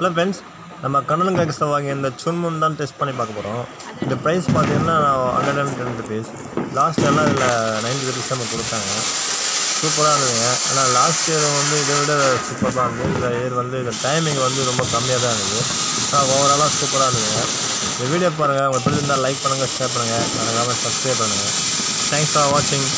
Hello friends நம்ம கண்ணன் கேக்ஸில் வாங்கி இந்த சுன்முன் தான் டெஸ்ட் பண்ணி பார்க்க போகிறோம் இந்த ப்ரைஸ் பார்த்தீங்கன்னா hundred and ten rupees last எல்லாம் இதில் நைன்டி ருபீஸ் நம்ம கொடுத்தாங்க. சூப்பராக இருந்ததுங்க. ஆனால் லாஸ்ட் இயர் வந்து இதை விட சூப்பராக இருந்தது. இந்த இயர் வந்து இந்த டைமிங் வந்து ரொம்ப கம்மியாக தான் இருந்தது. ஆனால் ஓவராலாக சூப்பராக இருந்ததுங்க. இந்த வீடியோ பாருங்கள் உங்களுக்கு பிடிச்சிருந்தால் லைக் பண்ணுங்கள் ஷேர் பண்ணுங்கள் மறக்காமல் சப்ஸ்கிரைப் பண்ணுங்கள் தேங்க்ஸ் ஃபார் வாட்சிங்